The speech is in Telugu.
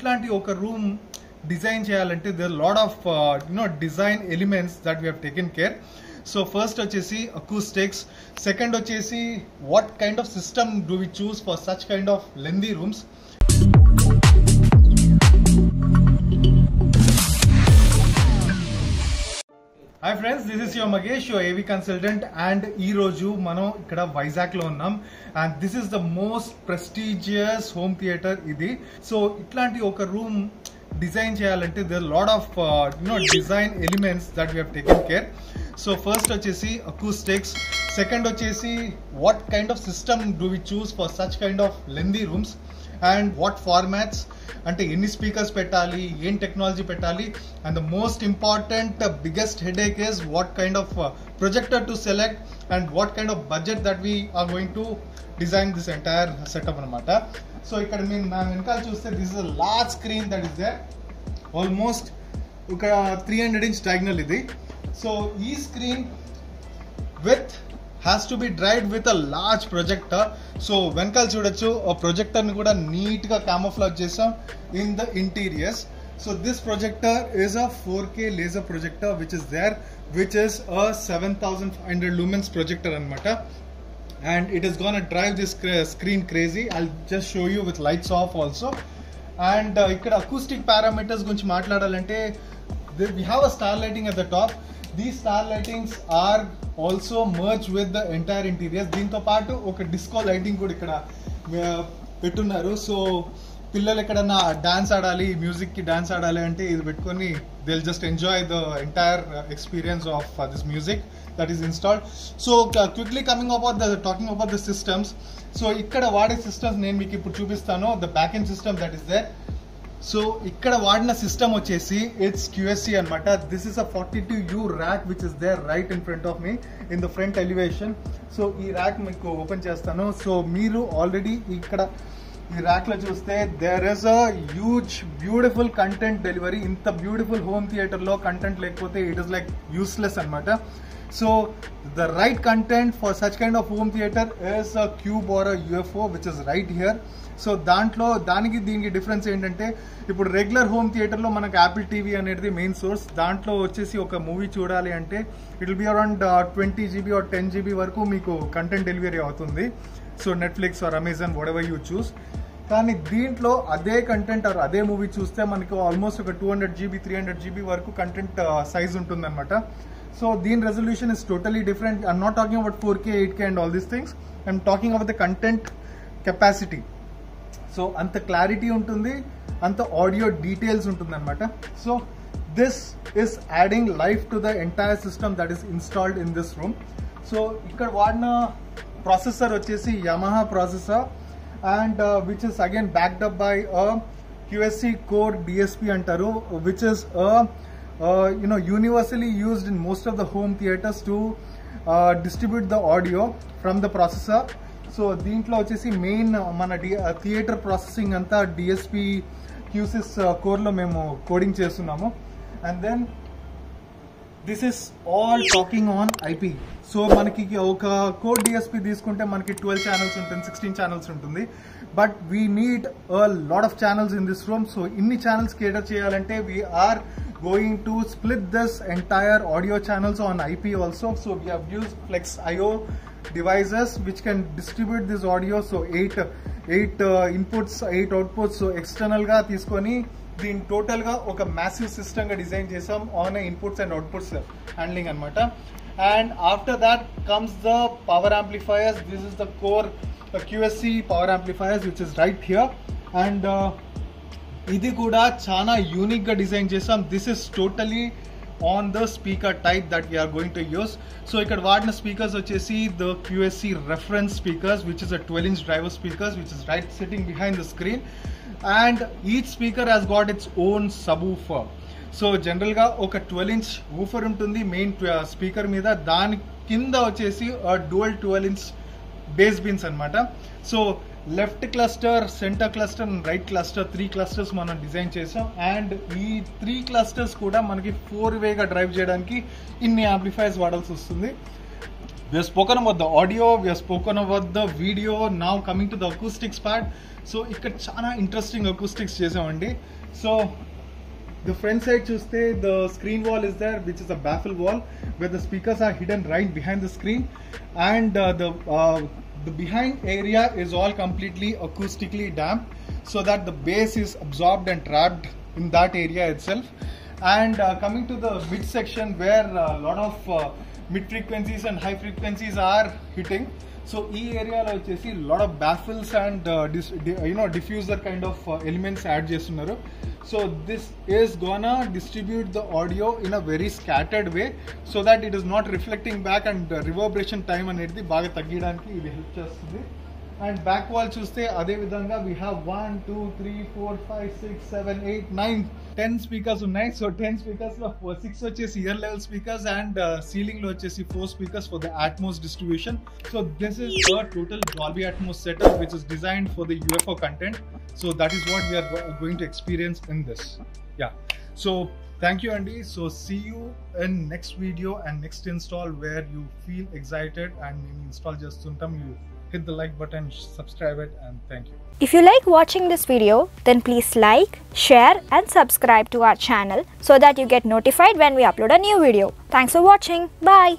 ఇట్లాంటి ఒక రూమ్ డిజైన్ చేయాలంటే there lot of you know design elements that we taken care so first వచ్చేసి అకూస్టిక్స్ సెకండ్ వచ్చేసి what kind of system do we choose for such kind of lengthy rooms hi friends this is your Magesh your AV consultant and ఈ రోజు మనం ఇక్కడ వైజాగ్లో ఉన్నాం. And this is the most prestigious home theatre ఇది. సో ఇట్లాంటి ఒక రూమ్ డిజైన్ చేయాలంటే there lot of you know design elements that we have taken care so first వచ్చేసి అకూస్టిక్స్ సెకండ్ వచ్చేసి what kind of system do we choose for such kind of lengthy rooms and what formats అంటే ఎన్ని స్పీకర్స్ పెట్టాలి ఏం టెక్నాలజీ పెట్టాలి and the most important biggest headache is what kind of projector to select and what kind of budget that we are going to design this entire setup అనమాట సో ఇక్కడ మీరు నా వెనకాల చూస్తే this is large screen that is the almost ఒక త్రీ హండ్రెడ్ ఇంచ్ డైగ్నల్ ఇది. సో ఈ screen with has to be dried with a large projector so వెనకాల చూడొచ్చు ఆ ప్రొజెక్టర్ని కూడా నీట్గా క్యామోఫ్లాజ్ చేసాం in the interiors so this projector is a four K laser projector which is there which is a seven thousand five hundred lumens projector అనమాట and it is gone drive this screen crazy I just show you with lights off also and ఇక్కడ అకూస్టిక్ పారామీటర్స్ గురించి మాట్లాడాలంటే we have a star lighting at the top the star lightings are also merge with the entire interiors దీంతో పాటు ఒక డిస్కో లైటింగ్ కూడా ఇక్కడ పెట్టున్నారు. సో పిల్లలు ఎక్కడన్నా డాన్స్ ఆడాలి మ్యూజిక్కి డాన్స్ ఆడాలి అంటే ఇది పెట్టుకొని Dil just enjoy the entire experience of this music that is installed so quickly coming about the talking about the systems so ఇక్కడ వాడే సిస్టమ్స్ నేను మీకు ఇప్పుడు చూపిస్తాను. The back end system that is there so ఇక్కడ వాడిన సిస్టమ్ వచ్చేసి ఇట్స్ క్యూఎస్సి అనమాట this is a forty two U rack which is there right in front of me in the front elevation so ఈ ర్యాక్ మీకు ఓపెన్ చేస్తాను. సో మీరు ఆల్రెడీ ఇక్కడ ఈ ర్యాక్లో చూస్తే there is a huge beautiful content delivery ఇంత బ్యూటిఫుల్ హోమ్ థియేటర్లో కంటెంట్ లేకపోతే ఇట్ ఇస్ లైక్ యూస్లెస్ అనమాట so the right content for such kind of home theatre is a cube or a UFO which is right here so దాంట్లో దానికి దీనికి డిఫరెన్స్ ఏంటంటే ఇప్పుడు రెగ్యులర్ హోమ్ థియేటర్లో మనకు యాపిల్ టీవీ అనేది మెయిన్ సోర్స్ దాంట్లో వచ్చేసి ఒక మూవీ చూడాలి అంటే it be around twenty GB or ten GB వరకు మీకు కంటెంట్ డెలివరీ అవుతుంది. So Netflix or Amazon would you choose కానీ దీంట్లో అదే కంటెంట్ ఆర్ అదే మూవీ చూస్తే మనకు ఆల్మోస్ట్ ఒక two hundred GB three hundred GB వరకు కంటెంట్ సైజ్ uh, ఉంటుందన్నమాట. సో దీని resolution is totally different I'm not talking about four K eight K and all these things I'm talking about the content capacity so అంత క్లారిటీ ఉంటుంది అంత ఆడియో డీటెయిల్స్ ఉంటుంది అనమాట so this is adding life to the entire system that is installed in this room so ఇక్కడ వాడిన ప్రాసెసర్ వచ్చేసి Yamaha processor and which is again backed by QSC core DSP అంటారు which is you know universally used in most of the home theatres to distribute the audio from the processor so దీంట్లో వచ్చేసి మెయిన్ మన థియేటర్ ప్రాసెసింగ్ అంతా డిఎస్పి క్యూసిస్ కోర్లో మేము కోడింగ్ చేస్తున్నాము. And then this is all talking on IP so మనకి ఒక కోడ్ డిఎస్పి తీసుకుంటే మనకి ట్వెల్వ్ ఛానల్స్ ఉంటుంది సిక్స్టీన్ ఛానల్స్ ఉంటుంది. But we need a lot of channels in this room so ఇన్ని ఛానల్స్ కేటర్ చేయాలంటే we're going to split this entire audio channels on IP also. So we have used Flex IO devices which can distribute this audio. So eight eight uh, inputs, eight outputs. So external గా తీసుకొని దీని టోటల్ గా ఒక మ్యాసివ్ సిస్టమ్ గా డిజైన్ చేసాం on inputs and outputs handling అనమాట and after that comes the power amplifiers this is the core QSC power amplifiers which is right here and ఇది కూడా చాలా యూనిక్గా డిజైన్ చేసాం this is totally on the speaker type that we are going to use so ఇక్కడ వాడిన స్పీకర్స్ వచ్చేసి the QSC reference speakers which is a twelve inch driver speakers which is right sitting behind the screen and each speaker has got its own subwoofer so జనరల్గా ఒక ట్వెల్వ్ ఇంచ్ ఊఫర్ ఉంటుంది మెయిన్ స్పీకర్ మీద. దాని కింద వచ్చేసి dual twelve inch bass bins అనమాట so left cluster centre cluster and right cluster three clusters మనం డిజైన్ చేసాం అండ్ ఈ త్రీ క్లస్టర్స్ కూడా మనకి ఫోర్ వేగా డ్రైవ్ చేయడానికి ఇన్ని ఆంప్లిఫైర్స్ వాడాల్సి వస్తుంది. We've spoken over the audio we've spoken over the video now coming to the acoustics part so ఇక్కడ చాలా ఇంట్రెస్టింగ్ అకూస్టిక్స్ చేసామండి సో ద ఫ్రంట్ సైడ్ చూస్తే the screen wall is there which is a baffle wall with the speakers are hidden right behind the screen and the the behind area is all completely acoustically damped so that the bass is absorbed and trapped in that area itself and uh, coming to the mid section where a lot of uh, mid frequencies and high frequencies are hitting so ఈ ఏరియాలో వచ్చేసి lot of baffles and you know diffuser kind of elements add చేస్తున్నారు so this is gonna distribute the audio in a very scattered way so that it is not reflecting back and reverberation time అనేది బాగా తగ్గడానికి ఇది హెల్ప్ చేస్తుంది అండ్ బ్యాక్ వాల్ చూస్తే అదే విధంగా we have one two three four five six seven eight nine ten speakers ఉన్నాయి. సో టెన్ స్పీకర్స్లో సిక్స్ వచ్చేసి ఇయర్ లెవెల్ స్పీకర్స్ అండ్ సీలింగ్లో వచ్చేసి four speakers for the Atmos distribution so this is the total Dolby Atmos setup which is design for the UFO content so that is what we're going to experience in this yeah so thank you అండి so see you in next video and next install where you feel excited and మేము ఇన్స్టాల్ చేస్తుంటాం you hit the like button, subscribe it, and thank you. If you like watching this video, then please like, share and subscribe to our channel so that you get notified when we upload a new video. Thanks for watching. Bye.